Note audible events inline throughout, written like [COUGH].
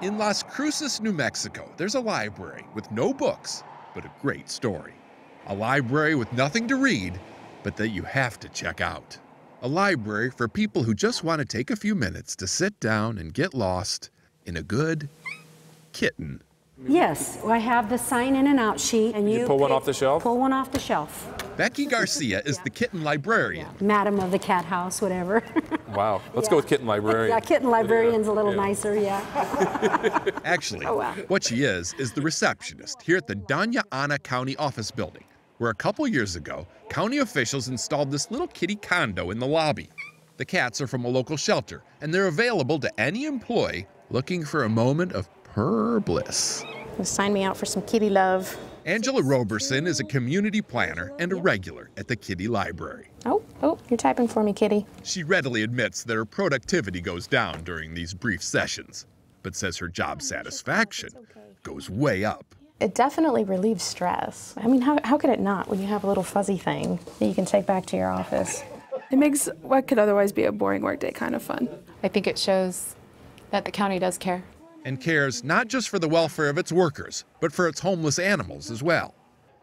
In Las Cruces, New Mexico, there's a library with no books, but a great story. A library with nothing to read, but that you have to check out. A library for people who just want to take a few minutes to sit down and get lost in a good kitten. Yes, I have the sign in and out sheet, and you, You pull one off the shelf? Pull one off the shelf. Becky Garcia is the kitten librarian. Madam of the cat house, whatever. [LAUGHS] Wow. Let's go with kitten librarian. yeah, kitten librarian's a little nicer. Yeah. [LAUGHS] Actually, Oh, wow. what she is is the receptionist here at the Doña Ana County office building, where a couple years ago, county officials installed this little kitty condo in the lobby. The cats are from a local shelter, and they're available to any employee looking for a moment of purr bliss. Sign me out for some kitty love. Angela Roberson is a community planner and a regular at the Kitty Library. Oh, oh, you're typing for me, kitty. She readily admits that her productivity goes down during these brief sessions, but says her job oh, satisfaction goes way up. It definitely relieves stress. I mean, how, how could it not when you have a little fuzzy thing that you can take back to your office? It makes what could otherwise be a boring workday kind of fun. I think it shows that the county does care. And cares not just for the welfare of its workers, but for its homeless animals as well.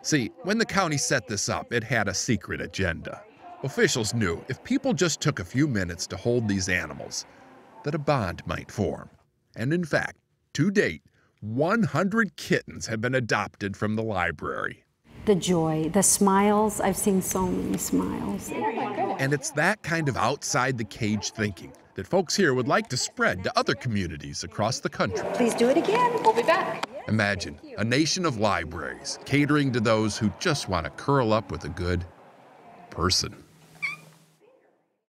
See, when the county set this up, it had a secret agenda. Officials knew if people just took a few minutes to hold these animals, that a bond might form. And in fact, to date, 100 kittens have been adopted from the library. The joy, the smiles. I've seen so many smiles. And it's that kind of outside the cage thinking that folks here would like to spread to other communities across the country. Please do it again. We'll be back. Imagine a nation of libraries catering to those who just want to curl up with a good person.